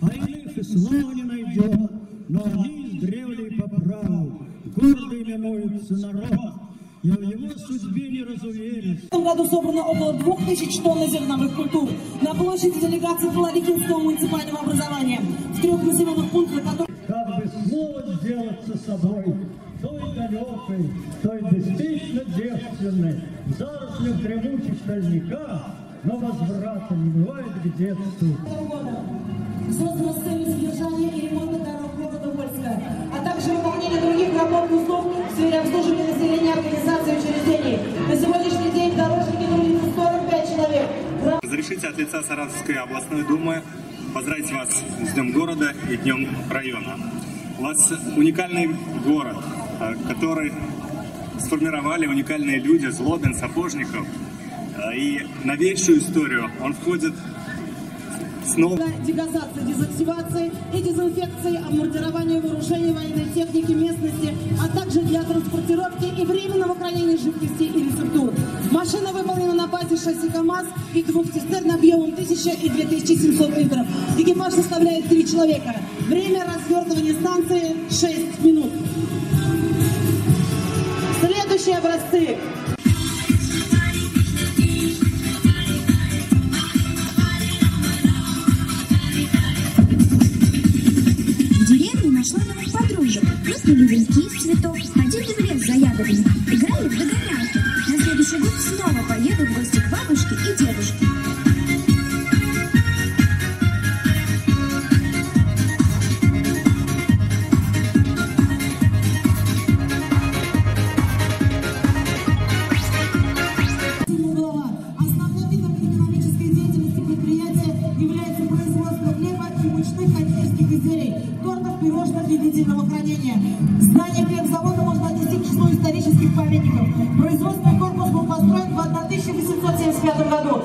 а иных и слова не найдет, но они издревле по праву, гордо именуются народ, я в его судьбе не разуверюсь. В этом году собрано около 2000 тонн зерновых культур. На площади делегации Паларикинского муниципального образования в трех населенных пунктах, которые Как бы снова сделаться собой, той далекой, той беспечно девственной, в зарослях дремучих стальника, но возврата не бывает к детству. Создано с целью содержания и ремонта дорог города Вольска, а также выполнения других работ узлов в сфере обслуживания населения организаций и учреждений. На сегодняшний день дорожники трудятся 45 человек. Разрешите от лица Саратовской областной думы поздравить вас с Днем города и Днем района. У вас уникальный город, э, который сформировали уникальные люди, Злобин, Сапожников. Э, И новейшую историю он входит снова дегазации, дезактивации и дезинфекции, амортирования вооружений военной техники местности, а также для транспортировки и временного хранения жидкости и рецептур. Машина выполнена на базе шасси КАМАЗ и двух цистерн объемом 1000 и 2700 литров. Экипаж составляет три человека. Время развертывания станции 6 минут. Следующие образцы. Венки из цветов, ходили в лес за ягодами, играли в догонялки. На следующий год снова поеду в гости к бабушке и дедушке. Основным видом экономической деятельности предприятия является производство хлеба и мучных кондитерских изделий, тортов, пирожных и длительного хранения. Здание хлебзавода можно отнести к числу исторических памятников. Производственный корпус был построен в 1875 году.